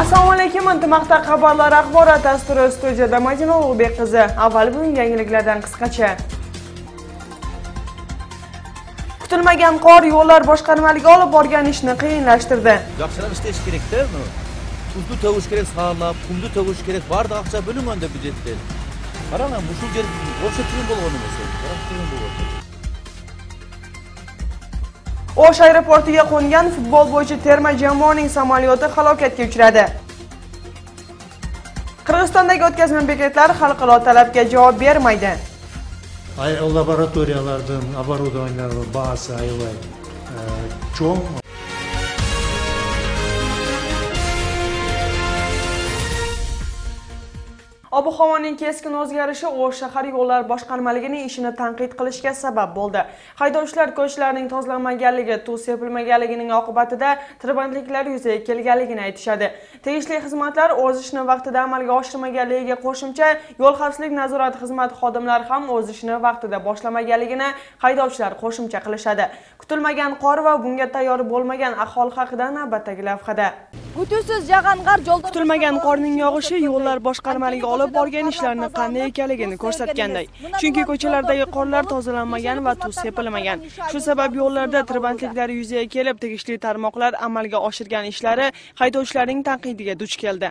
assalomu alaykum intimoqda xabarlar axborot dasturi studiyada madina ulug'bek qizi avval bugungi yangiliklardan qisqacha. Kutilmagan qor yo'llar boshqarmaligi olib borgan ishni qiyinlashtirdi. Yaxshilab ishlash kerakda uni. Tuzli tovush kerak sağlab qumni tovush kerak barda ақша бөлінгенде бюджеттен qarang shu yer o'sha tiyin bo'lgan emas biroq tiyin bo'lyapti o'sh aeroportiga qo'ngan futbol bo'yicha terma jamoaning samolyoti halokatga uchradi. Qirg'izistondagi o'tkazma bekatlari xalqaro talabga javob bermaydi. Ай- лабораториялардың оборудованиялары бағасы аябай ә, чоң ob havoning keskin o'zgarishi o'sh shahar yo'llar boshqarmaligining ishini tanqid qilishga sabab bo'ldi. Haydovchilar ko'chalarning tozalanmaganligi tuz sepilmaganligining oqibatida tirbandliklar yuzaga kelganligini aytishadi. Tegishli xizmatlar o'z ishini vaqtida amalga oshirmaganligiga qo'shimcha yo'l xavfsizlik nazorati xizmati xodimlari ham o'z ishini vaqtida boshlamaganligini haydovchilar qo'shimcha qilishadi. Kutilmagan qor va bunga tayyor bo'lmagan aholi haqida navbatdagi lavhada. Kutilmagan qorning yog'ishi yo'llar boshqarmaligi olib borgan ishlarni qanday ekanligini ko'rsatganday. Chunki ko'chalardagi qorlar tozalanmagan va tuz sepilmagan shu sabab yo'llarda tirbandliklar yuzaga kelib tegishli tarmoqlar amalga oshirgan ishlari haydovchilarning tanqidiga duch keldi.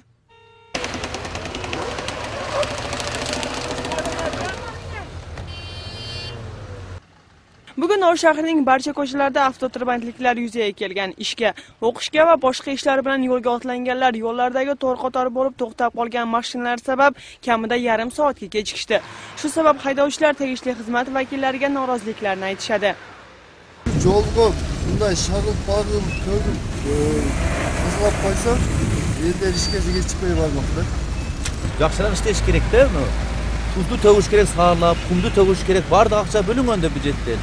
Bugun Nor shahrining barcha ko'chalarida avtotirbandliklar yuzaga kelgan. Ishga o'qishga va boshqa ishlar bilan yo'lga otlanganlar yo'llardagi to'rqotor bo'lib to'xtab qolgan mashinalar sabab kamida yarim soatga kechikishdi. Shu sabab haydovchilar tegishli xizmat vakillariga noroziliklarini aytishadi. Жолго мындай шагылып багып төгүп кызгап койсо элдер ишке кечикпей бармак да yaxshilab ishlash kerakda uni. Tuzli tovush kerak sağlab qumli tovush kerak barda ақша бөлінгенде бюджеттен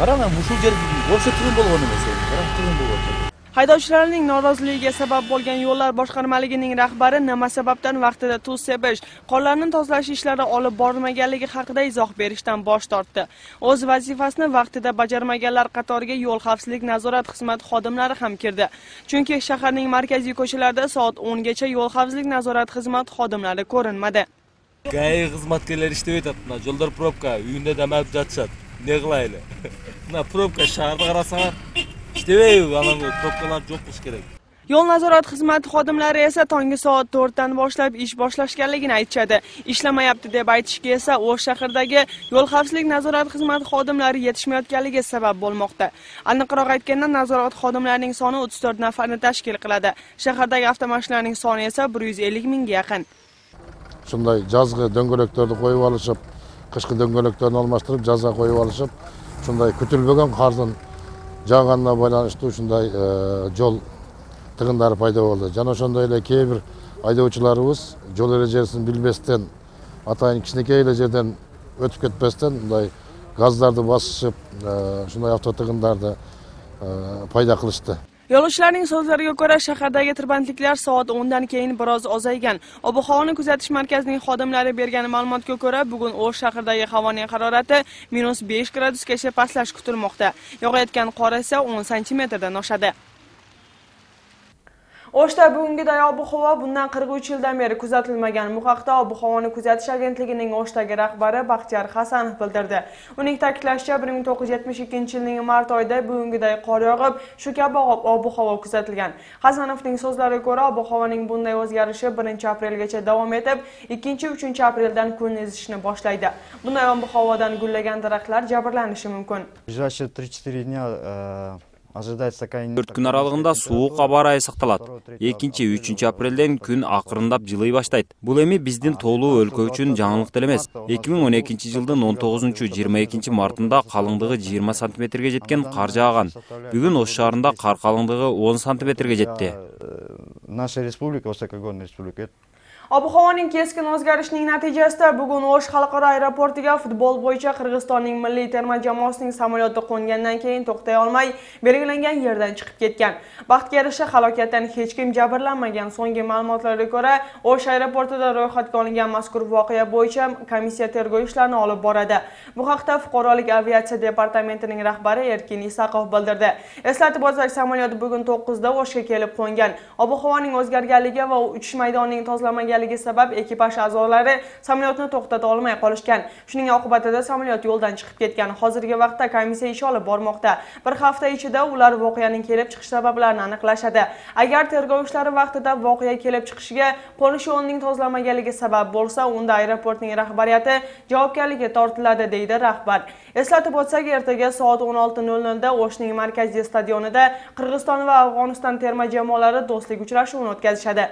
qarang shu yer o'sha tiyin bo'lgan emas biroq tiyin bo'lyapti haydovchilarning noroziligiga sabab bo'lgan yo'llar boshqarmaligining rahbari nima sababdan vaqtida tuz sepish qorlarni tozalash ishlari olib borilmaganligi haqida izoh berishdan bosh tortdi. O'z vazifasini vaqtida bajarmaganlar qatoriga yo'l xavfsizlik nazorat xizmati xodimlari ham kirdi. Chunki shaharning markaziy ko'chalarida soat 10 gacha yo'l xavfsizlik nazorat xizmati xodimlari ko'rinmadi. Gai xizmatkorlari ishlab yotadi yo'llar probka uyында dam olib yotishadi не qilayli? Mына probka shaharda qarasanglar ishlayveradi anavi probkalarni yo'q qilish kerak. Yo'l nazorat xizmati xodimlari esa tonggi soat 4 dan boshlab ish boshlashganligini aytishadi. Ishlamayapti deb aytishga esa o'sh shahridagi yo'l xavfsizlik nazorat xizmati xodimlari yetishmayotganligi sabab bo'lmoqda. Aniqroq aytganda nazorat xodimlarining soni 34 nafarni tashkil qiladi. Shahardagi avtomashinalarning soni esa 150 mingga yaqin. Ушундай жазгы дөңгөлөктөрдү коюп алышып кышкы дөңгөлөктөрүн алмаштырып жазга коюп алышып ушундай күтүлбөгөн кардын жааганына байланыштуу ушундай жол тыгындары пайда болду. Жана ошондой эле кээ бир айдоочуларыбыз жол эрежесин билбестен атайын кичинекей эле жерден өтүп кетпестен мындай газдарды басышып ушундай автотыгындарды пайда кылышты. Yo'lovchilarning so'zlariga ko'ra shahardagi tirbandliklar soat 10 dan keyin biroz ozaygan. Ob havoni kuzatish markazining xodimlari bergan ma'lumotga ko'ra bugun o'sh shahridagi havoning harorati minus 5 gradusgacha pastlash kutilmoqda. Yog'ayotgan qor esa 10 santimetrdan oshadi. O'shda bugungiday ob-havo bundan 43 yildan beri kuzatilmagan. Bu haqda ob-havoni kuzatish agentligining O'shdagi rahbari Baxtiyor Hasanov bildirdi. Uning ta'kidlashicha, 1972-yilning mart oyida bugungiday qor yog'ib, shu kabi ob-havo kuzatilgan. Hasanovning so'zlariga ko'ra, ob-havoning bunday o'zgarishi 1-aprelgacha davom etib, 2-3 apreldan kun ezishni boshlaydi. Bunday ob-havodan gullagan daraxtlar jabrlanishi mumkin. ближайшие 3-4 дня э, ожидается төрт күн аралыгында суук аба ырайы сакталат. экинчи үчүнчү апрелден күн акырындап жылый баштайт бул эми биздин тоолуу өлкө үчүн жаңылык деле эмес. Эки миң он экинчи жылдын он тогузунчу жыйырма экинчи мартында калыңдыгы жыйырма сантиметрге жеткен кар жааган бүгүн ош шаарында кар калыңдыгы он сантиметрге жетти. Э, наша республика высокогорная республика это ob havoning keskin o'zgarishining natijasida bugun o'sh xalqaro aeroportiga futbol bo'yicha qirg'izistonning milliy terma jamoasining samolyoti qo'ngandan keyin to'xtay olmay belgilangan yerdan chiqib ketgan. Baxtga yarasha halokatdan hech kim jabrlanmagan. So'nggi ma'lumotlarga ko'ra o'sh aeroportida ro'yxatga olingan mazkur voqea bo'yicha komissiya tergov ishlarini olib boradi. Bu haqda fuqarolik aviatsiya departamentining rahbari erkin isaqov bildirdi. Eslatib o'tsak samolyot bugun to'qqizda o'shga kelib qo'ngan. Ob havoning o'zgarganligi va uchish maydonining bo'lganligi sabab ekipaj a'zolari samolyotni to'xtata olmay qolishgan. Shuning oqibatida samolyot yo'ldan chiqib ketgan. Hozirgi vaqtda komissiya ish olib bormoqda. Bir hafta ichida ular voqeaning kelib chiqish sabablarini aniqlashadi. Agar tergov ishlari vaqtida voqea kelib chiqishiga qo'nish yo'lining tozalamaganligi sabab bo'lsa unda aeroportning rahbariyati javobgarlikka tortiladi deydi rahbar. Eslatib o'tsak ertaga soat 16:00 da o'shning markaziy stadionida qirg'iziston va afg'oniston terma jamoalari do'stlik uchrashuvini o'tkazishadi.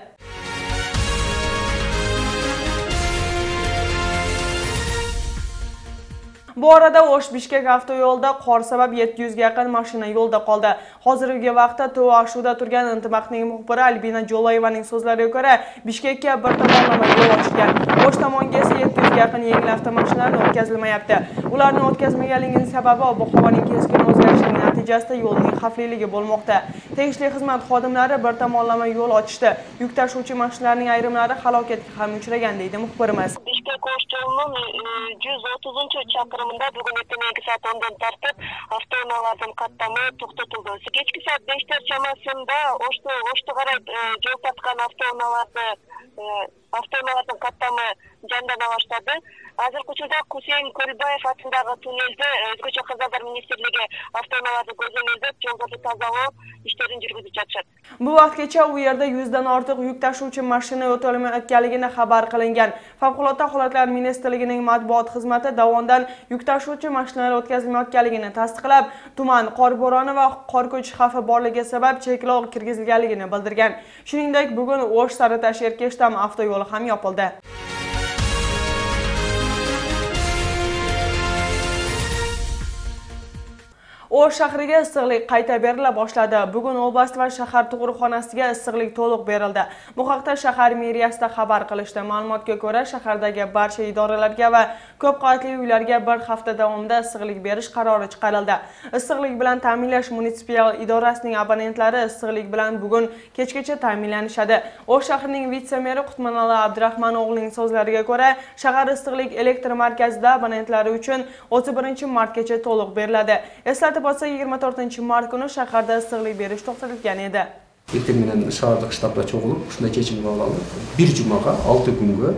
Bu arada O'sh Bishkek avtoyo'lida qor sabab 700 ga yaqin mashina yo'lda qoldi. Hozirgi vaqtda To'ashuda turgan Intimoqning muxbiri Albina Jolayevaning so'zlariga ko'ra, Bishkekka bir tomonlama yo'l ochilgan. O'sh tomonga esa 700 ga yaqin yengil avtomashinalar o'tkazilmayapti. Ularni o'tkazmaganligining sababi ob-havoning keskin o'zgarishining natijasida yo'lning xavfliligi bo'lmoqda. Tegishli xizmat xodimlari bir tomonlama yo'l ochishdi. Yuk tashuvchi mashinalarning ayrimlari halokatga ham uchragan deydi muxbirimiz. Бишкек ош жолунун жүз отузунчу чакырымында бүгүн эртеңки саат ондон тартып автоунаалардын каттамы токтотулду кечки саат бештер чамасында ошту ошту карай жол тарткан автоунааларды автоунаалардын каттамы жандана баштады азыркы учурда кусейин көлбаев атындагы туннелде өзгөчө казалдар министрлиги автоунааларды көзөмөлдөп жолдорду тазалоо иштерин жүргүзүп жатышат Bu vaqtgacha u yerda 100 dan ortiq yuk tashuvchi mashina o'tolmayotganligini xabar qilingan. Favqulodda holatlar ministrligining matbuot xizmati Dovondan yuk tashuvchi mashinalar o'tkazilmayotganligini tasdiqlab, tuman qor bo'roni va qor ko'chish xavfi borligi sabab cheklov kirgizilganligini bildirgan. Shuningdek, bugun O'sh Saritash Erkeshtam avtoyo'li ham yopildi. O'sh shahriga issiqlik qayta berila boshladi. Bugun oblast va shahar tug'ruqxonasiga issiqlik to'liq berildi. Bu haqda shahar meriyasida xabar qilishdi. Ma'lumotga ko'ra, shahardagi barcha idoralarga va ko'p qavatli uylarga bir hafta davomida issiqlik berish qarori chiqarildi. Issiqlik bilan ta'minlash munitsipal idorasining abonentlari issiqlik bilan bugun kechgacha ta'minlanishadi. O'sh shahrining vitse-meri Qutmanali Abdurahmon o'g'lining so'zlariga ko'ra, shahar issiqlik elektr markazida abonentlari uchun 31-martgacha to'liq beriladi. Eslatib o'tsak, 24-mart kuni shaharda issiqlik berish to'xtatilgan edi. ертең менен шаардык штабда чогулуп ушундай чечим кабыл алдык бир жумага алты күнгө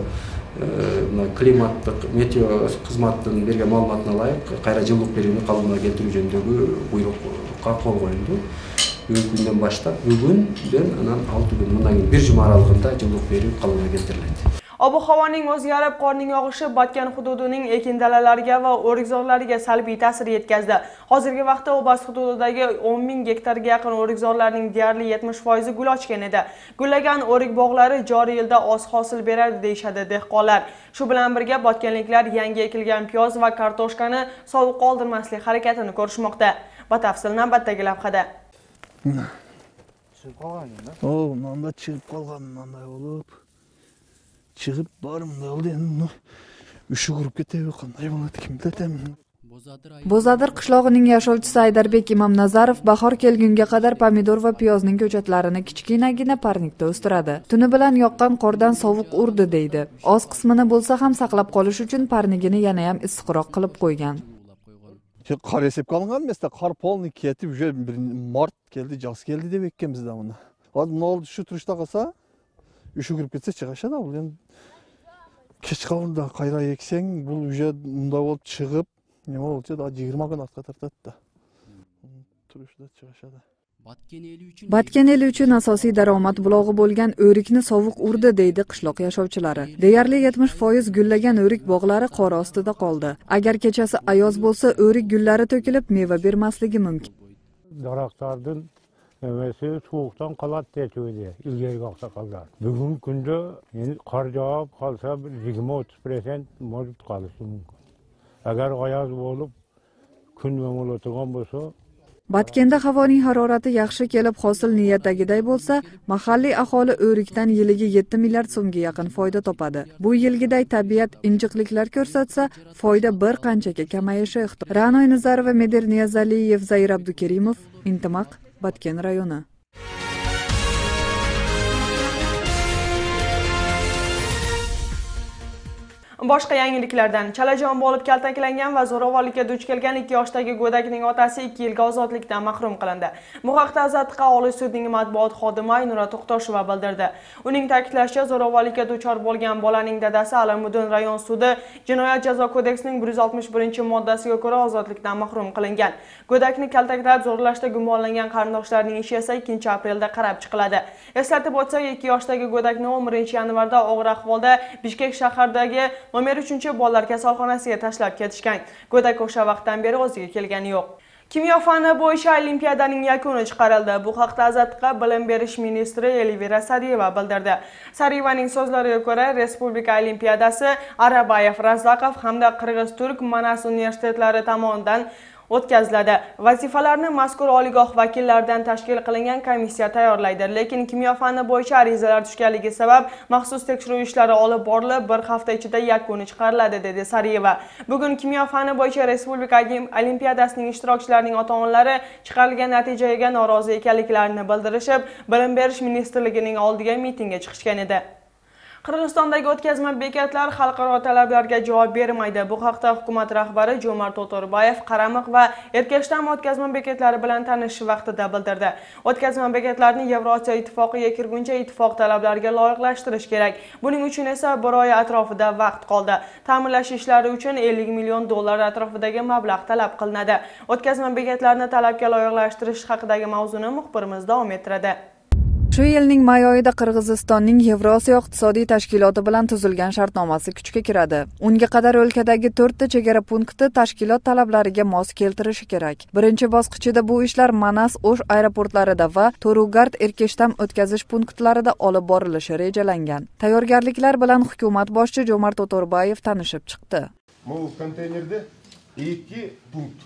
мына климаттык метео кызматтын берген маалыматына ылайык кайра жылуулук берүүнү калыбына келтирүү жөнүндөгү буйрукка кол коюлду бүгүнкү күндөн баштап бүгүндөн анан алты күн мындан кийин бир жума аралыгында жылуулук берүү калыбына келтирилет Ob-havoning o'zgarib, qorning yog'ishi Botgan hududining ekin dalalariga va o'rikzorlariga salbiy ta'sir yetkazdi. Hozirgi vaqtda oblast hududidagi 10 ming gektarga yaqin o'rikzorlarning deyarli 70% gul ochgan edi. Gullagan o'rik bog'lari joriy yilda oz hosil beradi deyshadi dehqonlar. Shu bilan birga botganliklar yangi ekilgan piyoz va kartoshkani sovuq qoldirmaslik harakatini ko'rishmoqda. Batafsil navbatdagi lavhada. Chiqib qolgan da. O, manda chiqib qolgan bo'lib. Chiqib borimda oldi endi ushi qurib ketadi qanday bo'ladi kim biladi Bo'zadir qishlog'ining yashovchisi Aydarbek Imomnazarov bahor kelgunga qadar pomidor va piyozning ko'chatlarini kichkinagina parnikda o'stiradi. Tuni bilan yoqqan qordan sovuq urdi deydi. Oz qismini bo'lsa ham saqlab qolish uchun parnigini yana ham issiqroq qilib qo'ygan. Qor esepga olingan emasda qor polniy ketib уже bir mart keldi jaz keldi deb ekkanmiz hozir nol shu turishda qolsa kirib ketsa chiqashadi bu endi kech qoldi qayra eksang bu уже unday bo'lib chiqib nima bo'lsa yigirma kun ortga tortadi da turishda chiqashadi Batken eli uchun asosiy daromad bulog'i bo'lgan o'rikni sovuq urdi deydi qishloq yashovchilari. Deyarli 70% gullagan o'rik bog'lari qor ostida qoldi. Agar kechasi ayoz bo'lsa, o'rik gullari to'kilib meva bermasligi mumkin. Daraxtlardan nemesi soğuktan kalat geçiyordu ilgili aksakallar. Bugün günde yani kar yağıp kalsa bir 20-30% mevcut qolishi mumkin agar ayaz bo'lib kun memul oturgan bolsa Batkenda havoning harorati yaxshi kelib, hosil niyatdagiday bo'lsa, mahalliy aholi o'rikdan yiliga 7 milliard so'mga yaqin foyda topadi. Bu yilgiday tabiat injiqliklar ko'rsatsa, foyda bir qanchaga kamayishi ehtimol. Ra'noy Nazarova, Medir Niyazaliyev, Zair Abdukerimov, Intimaq, Batken rayoni. Boshqa yangiliklardan chalajon bo'lib kaltaklangan va zo'ravonlikka duch kelgan 2 yoshdagi go'dakning otasi 2 yilga ozodlikdan mahrum qilindi. Bu haqda azatqa oliy sudning matbuot xodimi aynura to'xtosheva bildirdi. Uning ta'kidlashicha zo'ravonlikka duchor bo'lgan bolaning dadasi alamuddin rayon sudi jinoyat jazo kodeksining 161 moddasiga ko'ra ozodlikdan mahrum qilingan. Go'dakni kaltaklab zo'rlashda gumonlangan qarindoshlarning ishi esa 2 aprelda qarab chiqiladi. Eslatib o'tsak 2 yoshdagi go'dakni 11 yanvarda og'ir ahvolda bishkek shahardagi nomer 3 bolalar kasalxonasiga tashlab ketishgan. Go'dak o'sha vaqtdan beri o'ziga kelgani yo'q. Kimyo fani bo'yicha olimpiadaning yakuni chiqarildi. Bu haqda Azadqa bilim berish ministri elvira sariyeva bildirdi. Sariyevaning so'zlariga ko'ra respublika olimpiadasi arabayev razaqov hamda qirg'iz turk manas universitetlari tomonidan o'tkaziladi. Vazifalarni mazkur oliygoh vakillaridan tashkil qilingan komissiya tayyorlaydi lekin kimyo fani bo'yicha arizalar tushganligi sabab maxsus tekshiruv ishlari olib borilib bir hafta ichida yakuni chiqariladi dedi sariyeva. Bugun kimyo fani bo'yicha respublika olimpiadasining ishtirokchilarining ota onalari chiqarilgan natijaga norozi ekanliklarini bildirishib bilim berish ministrligining oldiga mitingga chiqishgan edi. Qirg'izistondagi o'tkazma bekatlar xalqaro talablarga javob bermaydi. Bu haqda hukumat rahbari jo'mart o'to'rbayev qaramiq va erkashtam o'tkazma bekatlari bilan tanishish vaqtida bildirdi. O'tkazma bekatlarni yevrosiyo ittifoqiga kirguncha ittifoq talablariga loyiqlashtirish kerak. Buning uchun esa bir oy atrofida vaqt qoldi. Ta'mirlash ishlari uchun 50 million dollar atrofidagi mablag' talab qilinadi. O'tkazma bekatlarni talabga loyiqlashtirish haqidagi mavzuni muxbirimiz davom ettiradi. Shu yilning may oyida Qirg'izistonning Yevrosiyo iqtisodiy tashkiloti bilan tuzilgan shartnomasi kuchga kiradi. Unga qadar o'lkadagi to'rtta chegara punkti tashkilot talablariga mos keltirishi kerak. Birinchi bosqichida bu ishlar Manas O'sh aeroportlarida va Torugard Erkeshtam o'tkazish punktlarida olib borilishi rejalangan. Tayyorgarliklar bilan hukumat boshchi Jo'mart O'to'rbayev tanishib chiqdi. Bu konteynerda ikki punkt.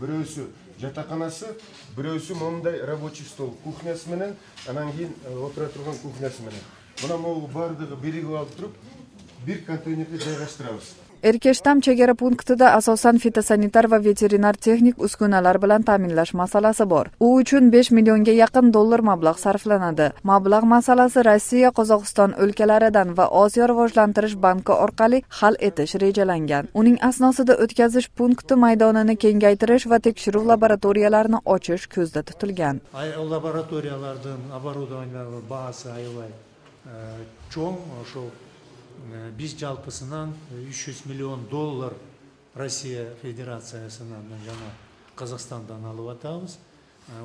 Birosi жатақханасы біреусі мындай рабочий стол кухнясы менен анан кийин отура турган кухнясы менен. Мына могу баардыгы биригип алып туруп бир контейнерге жайгаштырабыз erkashtam chegara punktida asosan fitosanitar va veterinar texnik uskunalar bilan ta'minlash masalasi bor. U uchun 5 millionga yaqin dollar mablag' sarflanadi. Mablag' masalasi Rossiya, Qozog'iston o'lkalaridan va Osiyo rivojlantirish banki orqali hal etish rejalangan. Uning asnosida o'tkazish punkti maydonini kengaytirish va tekshiruv laboratoriyalarini ochish ko'zda tutilgan. Laboratoriyalardan оборудованиялар баасы аябай чоң, ошол биз жалпысынан 300 миллион доллар Россия Федерациясынан жана Казакстандан алып атабыз.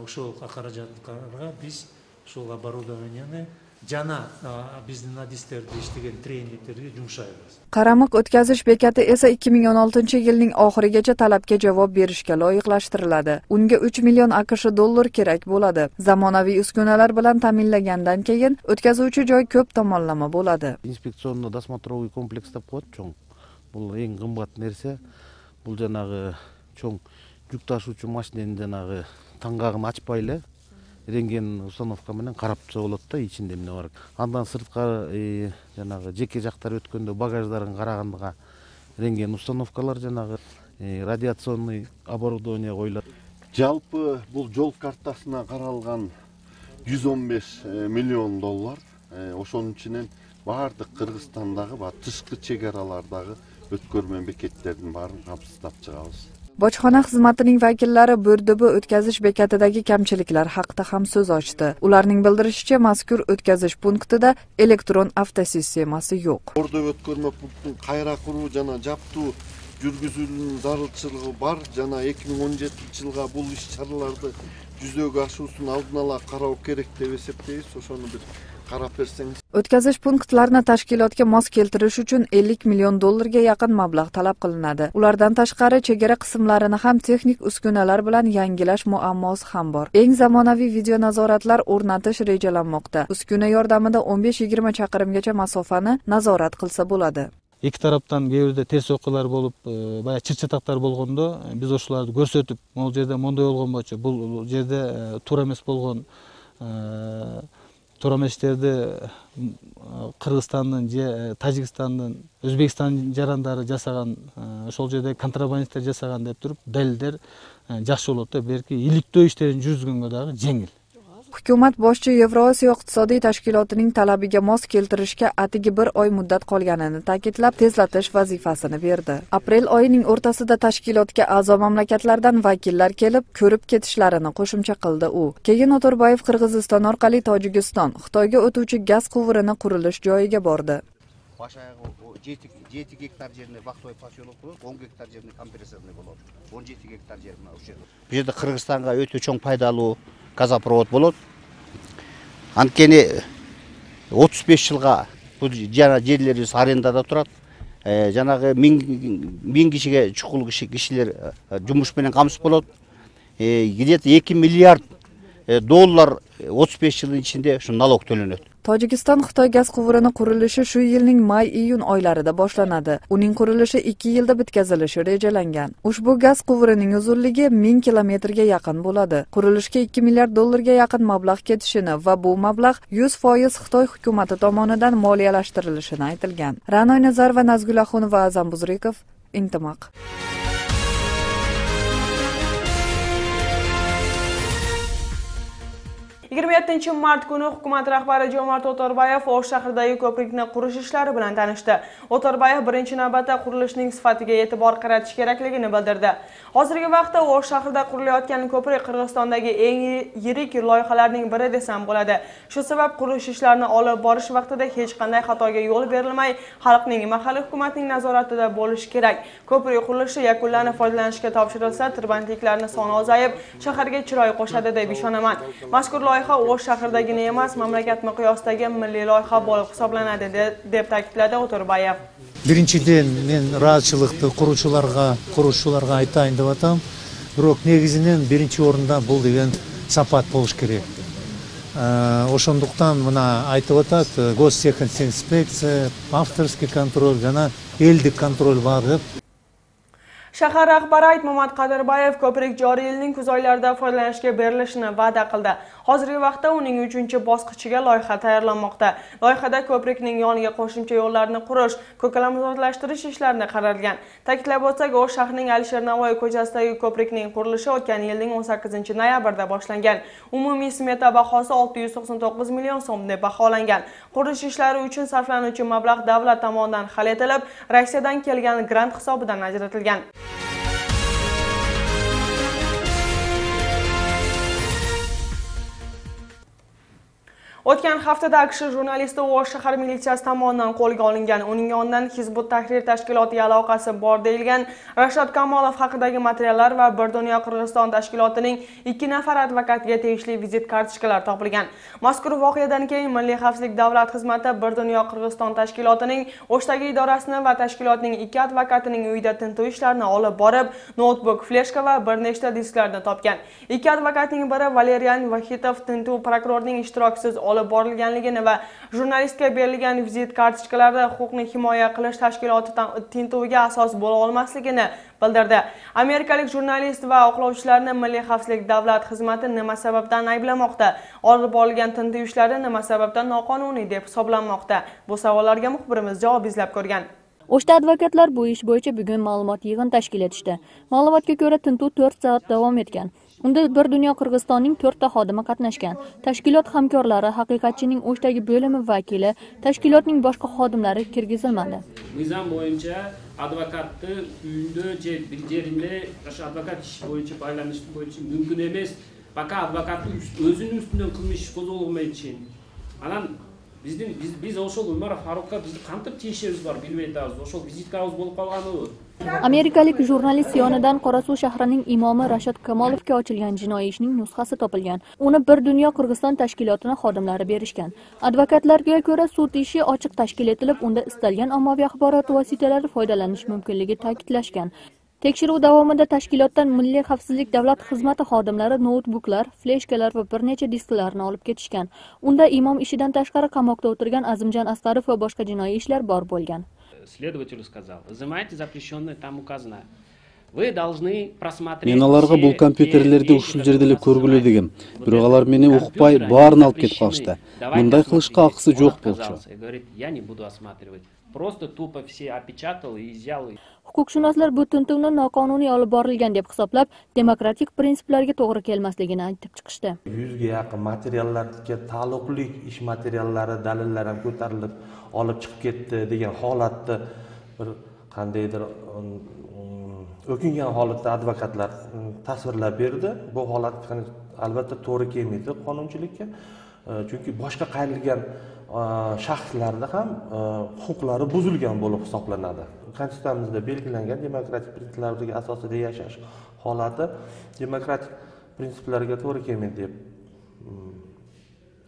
Ошол каражаттарга биз ушул оборудованияны жана биздин адистерди иштеген тренингтерге жумшайбыз. Qaramıq o'tkazish bekati esa 2016-yilning oxirigacha talabga javob berishga loyiqlashtiriladi. Unga 3 million AQSh dollar kerak bo'ladi. Zamonaviy uskunalar bilan ta'minlagandan keyin o'tkazuvchi joy ko'p tomonlama bo'ladi. Инспекционно досмотровый комплекс деп коет чоң. Бул эң кымбат нерсе. Бул жанагы чоң жүк ташуучу машиненин жанагы таңгагын ачпай эле рентген установка менен карап турса болот да ичинде эмне бар. Андан сырткары жанагы жеке жактар өткөндө багаждарын караганда рентген установкалар жанагы радиационный оборудование коюлат. Жалпы бул жол картасына каралган жүз он беш миллион доллар. Ошонун ичинен баардык кыргызстандагы баягы тышкы чек аралардагы өткөрмө бекеттердин баарын камсыздап чыгабыз. Bojxona xizmatining vakillari bo'rdibi o'tkazish bekatidagi kamchiliklar haqida ham so'z ochdi. Ularning bildirishicha, mazkur o'tkazish punktida elektron avtosistemasi yo'q. Bo'rdubi өткөрмө пунктун кайра куруу жана жаптуу жүргүзүүнүн зарылчылыгы бар жана 2017 жылга бул иш чараларды жүзөгө ашуусун алдын ала кароо керек деп эсептейбиз. Ошону бир qarab bersangiz. O'tkazish punktlarini tashkilotga mos keltirish uchun 50 million dollarga yaqin mablag' talab qilinadi. Ulardan tashqari chegara qismlarini ham texnik uskunalar bilan yangilash muammosi ham bor. Eng zamonaviy video nazoratlar o'rnatish rejalanmoqda. Uskuna yordamida 15-20 chaqirimgacha masofani nazorat qilsa bo'ladi. Эки тараптан кээ бирде терс окуялар болуп баягы чыр чатактар болгондо биз ошолорду көрсөтүп могул жерде моундай болгон болчу бул жерде туура эмес болгон иштерди кыргызстандын же тажикстандын өзбекстандын жарандары жасаган ошол жерде контрабандисттер жасаган деп туруп далилдер жакшы болот да берки иликтөө иштерин жүргүзгөнгө дагы жеңил hukumat boshchi yevrosiyo iqtisodiy tashkilotining talabiga mos keltirishga atigi bir oy muddat qolganini ta'kidlab tezlatish vazifasini berdi. Aprel oyining o'rtasida tashkilotga a'zo mamlakatlardan vakillar kelib ko'rib ketishlarini qo'shimcha qildi u. Keyin o'to'rbayev qirg'iziston orqali tojikiston xitoyga o'tuvchi gaz quvurini qurilish joyiga bordi. Баш аягы жети жети гектар жерине бактыбай поселок болот он гектар жерине компрессорный болот он жети гектар жер мына ушул жерде бул жерде кыргызстанга өтө чоң пайдалуу газопровод болот. Анткени отуз беш жылга бул жана жерлерибиз арендада турат. Жанагы миң кишиге чукул кишилер жумуш менен камсыз болот. Где то эки миллиард доллар отуз беш жылдын ичинде ушу налог төлөнөт. tojikiston xitoy gaz quvurini qurilishi shu yilning may iyun oylarida boshlanadi. Uning qurilishi ikki yilda bitkazilishi rejalangan. Ushbu gaz quvurining uzunligi ming kilometrga yaqin bo'ladi. Qurilishga ikki milliard dollarga yaqin mablag' ketishini va bu mablag' yuz foiz xitoy hukumati tomonidan moliyalashtirilishini aytilgan. Ra'noy nazarova nazgul axunova azam Azambuzrikov intimoq 27 mart kuni hukumat rahbari Jomart O'torbayev O'sh shahridagi ko'prikni qurish ishlari bilan tanishdi. O'torbayev birinchi navbatda qurilishning sifatiga e'tibor qaratish kerakligini bildirdi. Hozirgi vaqtda O'sh shahrida qurilayotgan ko'prik Qirg'izistondagi eng yirik loyihalarning biri desam bo'ladi. Shu sabab qurilish ishlarini olib borish vaqtida hech qanday xatoga yo'l berilmay, xalqning mahalliy hukumatning nazoratida bo'lishi kerak. Ko'prik qurilishi yakunlanib foydalanishga topshirilsa, tirbandliklarning soni ozayib, shaharga chiroy qo'shadi deb ishonaman. Mazkur loyiha o'sh shahridagina emas mamlakat miqyosidagi milliy loyiha bo'lib hisoblanadi deb ta'kidladi o'to'rbayev биринчиден мен ыраазычылыкты куруучуларга курушчуларга айтайын деп атам бирок негизинен биринчи орунда бул деген сапат болуш керек ошондуктан мына айтып атат гостехинспекция авторский контроль жана элдик контроль бар деп shahar rahbari aytmamat qadirbayev ko'prik joriy yilning kuz oylarida foydalanishga berilishini va'da qildi. Hozirgi vaqtda uning 3-bosqichiga loyiha tayyorlanmoqda. Loyihada ko'prikning yoniga qo'shimcha yo'llarni qurish ko'kalamzorlashtirish ishlarini qaralgan. Ta'kidlab o'tsak o'sh shahrining alisher navoiy ko'chasidagi ko'prikning qurilishi o'tgan yilning 18 noyabrda boshlangan. Umumiy smeta bahosi 699 million so'm deb baholangan. Qurilish ishlari uchun sarflanuvchi mablag' davlat tomonidan hal etilib rossiyadan kelgan grant hisobidan ajratilgan. O'tgan haftada aqsh jurnalisti o'sh shahar militsiyasi tomonidan qo'lga olingan. Uning yonidan hizbut tahrir tashkilotiga aloqasi bor deyilgan Rashad kamolov haqidagi materiallar va bir dunyo qirg'iziston tashkilotining ikki nafar advokatiga tegishli vizit kartochkalar topilgan. Mazkur voqeadan keyin milliy xavfsizlik davlat xizmati bir dunyo qirg'iziston tashkilotining o'shdagi idorasini va tashkilotning ikki advokatining uyida tintuv ishlarini olib borib noutbuk fleshka va bir nechta disklarni topgan. Ikki advokatning biri valerian vahitov tintuv prokurorning ishtirokisiz olib borilganligini va jurnalistga berilgan vizit kartochkalarda huquqni himoya qilish tashkiloti tintuviga asos bo'la olmasligini bildirdi. Amerikalik jurnalist va oqlovchilarni milliy xavfsizlik davlat xizmati nima sababdan ayblamoqda? Olib borilgan tintuv ishlari nima sababdan noqonuniy deb hisoblanmoqda? Bu savollarga muxbirimiz javob izlab ko'rgan. O'shda advokatlar bu ish bo'yicha bugun ma'lumot yig'in tashkil etishdi. Ma'lumotga ko'ra tintuv to'rt soat davom etgan. Unda bir dunyo qirg'izistonning to'rtta xodimi qatnashgan. Tashkilot hamkorlari haqiqatchining o'shdagi bo'limi vakili tashkilotning boshqa xodimlari kirgizilmadi. Nizam bo'yicha advokatni uyida yerinde o'sha advokat ish bo'yicha foydalanish bo'yicha mumkin emas. Пока advokatni o'zini ustidan qilmish ish qo'zg'almaydi анан биздин биз ошол умаров фарукка бизди кантип тиешибиз бар билбей атабыз ошол визиткабыз болуп калганыбы amerikalik jurnalist yonidan qorasuv shahrining imomi rashod kamolovga ochilgan jinoiy ishning nusxasi topilgan. Uni bir dunyo qirg'iziston tashkilotini xodimlari berishgan. Advokatlarga ko'ra sud ishi ochiq tashkil etilib unda istalgan ommaviy axborot vositalari foydalanish mumkinligi ta'kidlashgan. Tekshiruv davomida tashkilotdan milliy xavfsizlik davlat xizmati xodimlari noutbuklar fleshkalar va bir necha disklarni olib ketishgan. Unda imom ishidan tashqari qamoqda o'tirgan azimjon asqarov va boshqa jinoiy ishlar bor bo'lgan. Следователю сказал, изымайте запрещенное, там указано. Вы должны просмотреть мен аларга бул компьютерлерди те ушул жерде эле көргүлө дегем бирок алар мени укпай баарын алып кетип калышты мындай кылышка акысы жок болчу. говорит, я не буду осматривать. Просто тупо все опечатал и изъял. huquqshunoslar bu tintuvni noqonuniy olib borilgan deb hisoblab demokratik prinsiplarga to'g'ri kelmasligini aytib chiqishdi yuzga yaqin materiallarga taalluqli ish materiallari dalillar ham ko'tarilib olib chiqib ketdi degan holatni bir qandaydir o'kingan holatda advokatlar mm, tasvirlab berdi. Bu holat albatta to'g'ri kelmaydi qonunchilikka. E, chunki boshqa qayrilgan e, shaxslarda ham e, huquqlari buzilgan bo'lib hisoblanadi. Konstitutsiyamizda belgilangan demokratik prinsiplarga asosida yashash holati demokratik prinsiplarga to'g'ri kelmaydi deb mm,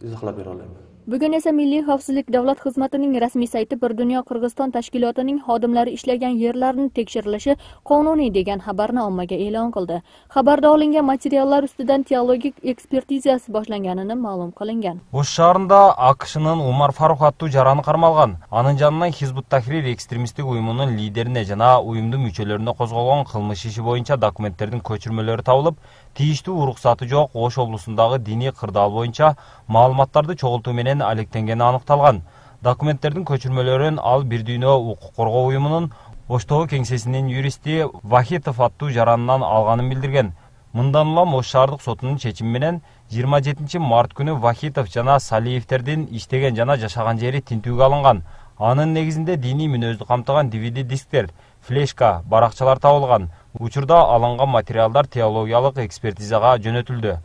izohlab bera olaman. Bugun esa milliy xavfsizlik davlat xizmatining rasmiy sayti bir dunyo qirg'iziston tashkilotining xodimlari ishlagan yerlarni tekshirilishi qonuniy degan xabarni ommaga e'lon qildi. Xabarda olingan materiallar ustidan teologik ekspertizasi boshlanganini ma'lum qilingan. Ош shahrida акшнын umar фарук аттуу жараны кармалган анын жанынан хизбут тахрир экстремисттик уюмунун лидерине жана уюмдун мүчөлөрүнө козголгон кылмыш иши боюнча документтердин көчүрмөлөрү табылып тийиштүү уруксаты жок ош облусундагы диний кырдаал боюнча маалыматтарды чогултуу менен алектенгени аныкталган. Документтердин көчүрмөлөрүн ал бир дүйнө укук коргоо уюмунун оштогу кеңсесинин юристи вахитов аттуу жаранынан алганын билдирген. Мындан улам ош шаардык сотунун чечими менен жыйырма жетинчи март күнү вахитов жана салиевтердин иштеген жана жашаган жери тинтүүгө алынган. Анын негизинде диний мүнөздү камтыган dvd дисктер флешка баракчалар табылган. Учурда алынган материалдар теологиялык экспертизага жөнөтүлдү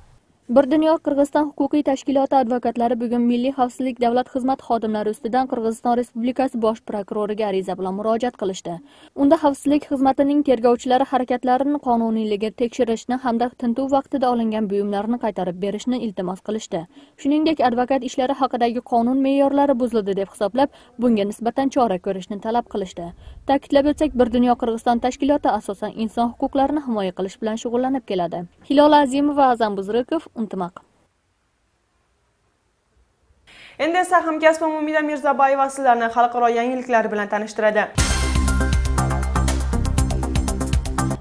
bir dunyo qirg'iziston huquqiy tashkiloti advokatlari bugun milliy xavfsizlik davlat xizmati xodimlari ustidan qirg'iziston respublikasi bosh prokuroriga ariza bilan murojaat qilishdi. Unda xavfsizlik xizmatining tergovchilari harakatlarini qonuniyligi tekshirishni hamda tintuv vaqtida olingan buyumlarni qaytarib berishni iltimos qilishdi. Shuningdek advokat ishlari haqidagi qonun me'yorlari buzildi deb hisoblab bunga nisbatan chora ko'rishni talab qilishdi. Ta'kidlab o'tsak bir dunyo qirg'iziston tashkiloti asosan inson huquqlarini himoya qilish bilan shug'ullanib keladi. Hilola azimova azam buzrukov intimaq endi esa hamkasbim umida mirzabayeva sizlarni xalqaro yangiliklar bilan tanishtiradi.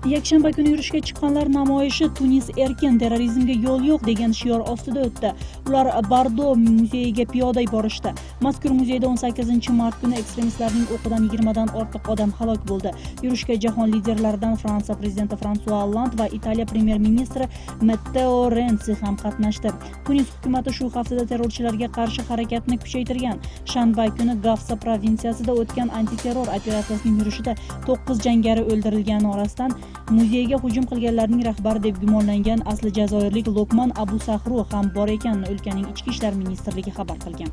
Yakshanba kuni yurishga chiqqanlar namoyishi tunis erkin terrorizmga yo'l yo'q degan shior ostida o'tdi. Ular bardo muzeyiga piyoda borishdi. Mazkur muzeyda 18 mart kuni ekstremistlarning o'qidan 20 dan ortiq odam halok bo'ldi. Yurishga jahon liderlaridan fransiya prezidenti fransua olland va italiya premyer ministri matteo rensi ham qatnashdi. Tunis hukumati shu haftada terrorchilarga qarshi harakatni kuchaytirgan. Shanba kuni gafsa provinsiyasida o'tgan antiterror operatsiyasining yurishida to'qqiz jangari o'ldirilgani orasidan muzeyga hujum qilganlarning rahbari deb gumonlangan asli jazoirlik lokman abu sahru ham bor ekanini o'lkaning ichki ishlar ministrligi xabar qilgan.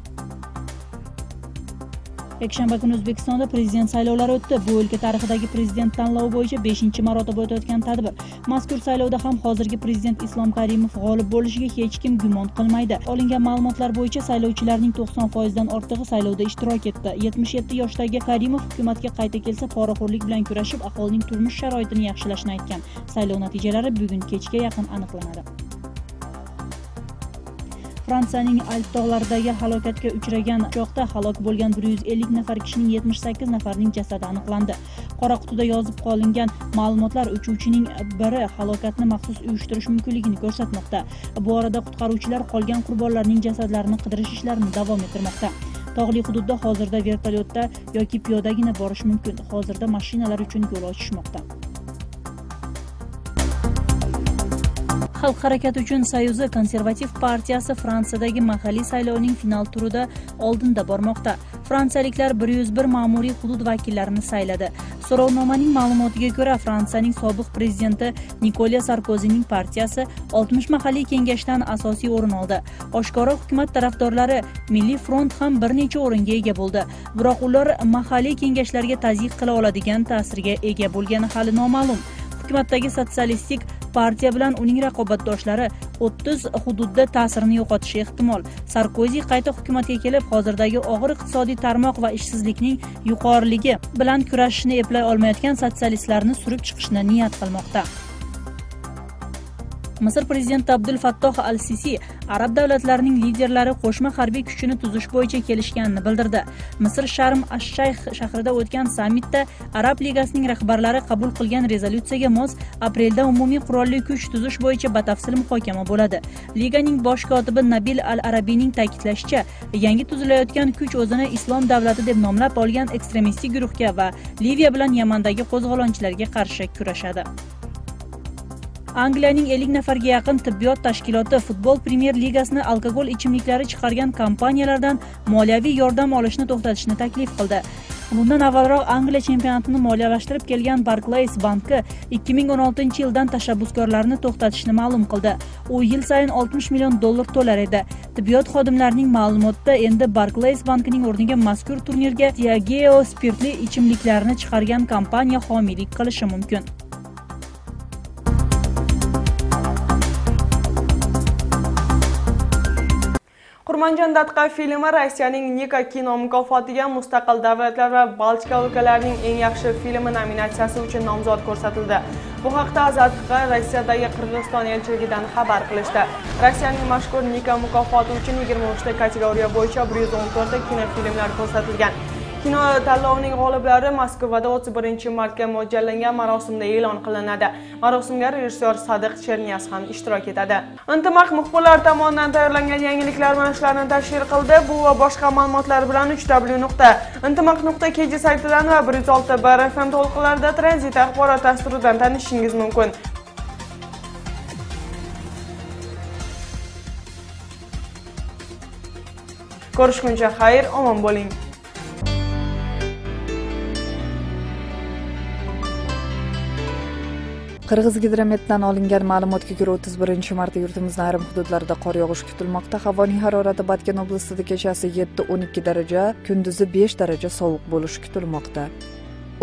Yakshanba kuni o'zbekistonda prezident saylovlari o'tdi. Bu o'lka tarixidagi prezident tanlovi bo'yicha beshinchi marotaba o'tayotgan tadbir. Mazkur saylovda ham hozirgi prezident islom karimov g'olib bo'lishiga hech kim gumon qilmaydi. Olingan ma'lumotlar bo'yicha saylovchilarning to'qson foizdan ortig'i saylovda ishtirok etdi. Yetmish yetti yoshdagi karimov hukumatga qayta kelsa poraxo'rlik bilan kurashib aholining turmush sharoitini yaxshilashni aytgan. Saylov natijalari bugun kechga yaqin aniqlanadi. Fransiyaning alp tog'laridagi halokatga uchragan uchoqda halok bo'lgan bir yuz ellik nafar kishining yetmish sakkiz nafarining jasadi aniqlandi. Qora qutida yozib qolingan ma'lumotlar uchuvchining biri halokatni maxsus uyushtirish mumkinligini ko'rsatmoqda. Bu orada qutqaruvchilar qolgan qurbonlarning jasadlarini qidirish ishlarini davom ettirmoqda. Tog'li hududda hozirda vertolyotda yoki piyodagina borish mumkin. Hozirda mashinalar uchun yo'l ochishmoqda. Xalq harakati uchun soyuzi konservativ partiyasi fransiyadagi mahalliy saylovning final turida oldinda bormoqda. Fransiyaliklar bir yuz bir ma'muriy hudud vakillarini sayladi. So'rovnomaning ma'lumotiga ko'ra fransiyaning sobiq prezidenti nikolya sarkozining partiyasi oltmish mahalliy kengashdan asosiy o'rin oldi. Oshkora hukumat tarafdorlari milliy front ham bir necha o'ringa ega bo'ldi. Biroq ular mahalliy kengashlarga tazyiq qila oladigan ta'sirga ega bo'lgani hali noma'lum. Hukumatdagi sotsialistik partiya bilan uning raqobatdoshlari o'ttiz hududda ta'sirini yo'qotishi ehtimol. Sarkozi qayta hukumatga kelib hozirdagi og'ir iqtisodiy tarmoq va ishsizlikning yuqoriligi bilan kurashishni eplay olmayotgan sotsialistlarni surib chiqishni niyat qilmoqda. Misr prezidenti abdul fattoh al sisi arab davlatlarining liderlari qo'shma harbiy kuchini tuzish bo'yicha kelishganini bildirdi. Misr sharm ash shayx shahrida o'tgan sammitda arab ligasining rahbarlari qabul qilgan rezolyutsiyaga mos aprelda umumiy qurolli kuch tuzish bo'yicha batafsil muhokama bo'ladi. Liganing bosh kotibi nabil al arabiyning ta'kidlashicha yangi tuzilayotgan kuch o'zini islom davlati deb nomlab olgan ekstremistik guruhga va liviya bilan yamandagi qo'zg'olonchilarga qarshi kurashadi. Angliyaning ellik nafarga yaqin tibbiyot tashkiloti futbol premyer ligasini alkogol ichimliklari chiqargan kompaniyalardan moliyaviy yordam olishni to'xtatishni taklif qildi. Bundan avvalroq angliya chempionatini moliyalashtirib kelgan barclays banki 2016 yildan tashabbuskorlarni to'xtatishni ma'lum qildi. U yil sayin 60 million dollar to'lar edi. Tibbiyot xodimlarining ma'lumotida endi barclays bankining o'rniga mazkur turnirga diageo spirtli ichimliklarni chiqargan kompaniya homiylik qilishi mumkin. Qurmanjon Datka filmi Rossiyaning Nika kino mukofotiga mustaqil davlatlar va Baltika o'lkalarining eng yaxshi filmi nominatsiyasi uchun nomzod ko'rsatildi. Bu haqda Azatqa Rossiyadagi Qirg'iziston elchiligidan xabar qilishdi. Rossiyaning mashhur Nika mukofoti uchun 23 ta kategoriya bo'yicha 114 ta kinofilmlar ko'rsatilgan. Kino tanlovining g'oliblari Moskvada 31 martga mo'ljallangan marosimda e'lon qilinadi. Marosimga rejissyor Sadiq Chernyas ham ishtirok etadi. Intimaq muxbirlar tomonidan tayyorlangan yangiliklar mana shularni tashkil qildi. Bu va boshqa ma'lumotlar bilan 3w.intimaq.kg saytidan va 106 bar FM to'lqinlarida tranzit axborot dasturidan tanishishingiz mumkin. Ko'rishguncha xayr, omon bo'ling. Qirg'iz gidrometdan olingan ma'lumotga ko'ra 31 marta yurtimizning ayrim hududlarida qor yog'ishi kutilmoqda. Havoning harorati batken oblastida kechasi 7-12 daraja kunduzi 5 daraja sovuq bo'lishi kutilmoqda.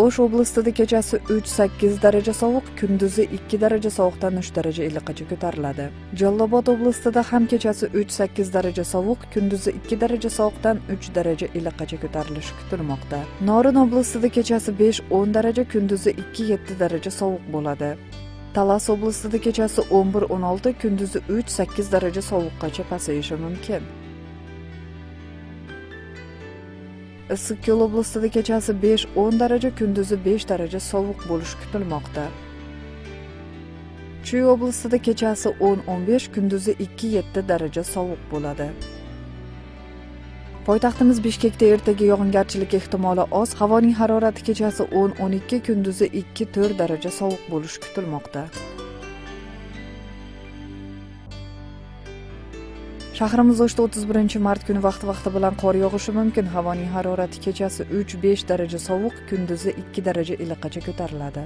O'sh oblastida kechasi 3-8 daraja sovuq kunduzi 2 daraja sovuqdan 3 daraja iliqqacha ko'tariladi. Jallobod oblastida ham kechasi 3-8 daraja sovuq kunduzi 2 daraja sovuqdan 3 daraja iliqqacha ko'tarilishi kutilmoqda. Norin oblastida kechasi 5-10 daraja kunduzi 2-7 daraja sovuq bo'ladi. Talas oblastida kechasi 11-16 kunduzi 3-8 daraja sovuqqacha pasayishi mumkin. Issiqko'l oblastida kechasi 5-10 daraja kunduzi 5 daraja sovuq bo'lishi kutilmoqda. Chuy oblastida kechasi 10-15 kunduzi 2-7 daraja sovuq bo'ladi. Poytaxtimiz bishkekda ertaga yog'ingarchilik ehtimoli oz havoning harorati kechasi 10-12 kunduzi 2-4 daraja sovuq bo'lishi kutilmoqda. Shahrimizda o'shda 31 mart kuni vaqti vaqti bilan qor yog'ishi mumkin. Havoning harorati kechasi 3-5 daraja sovuq kunduzi 2 daraja iliqqacha ko'tariladi.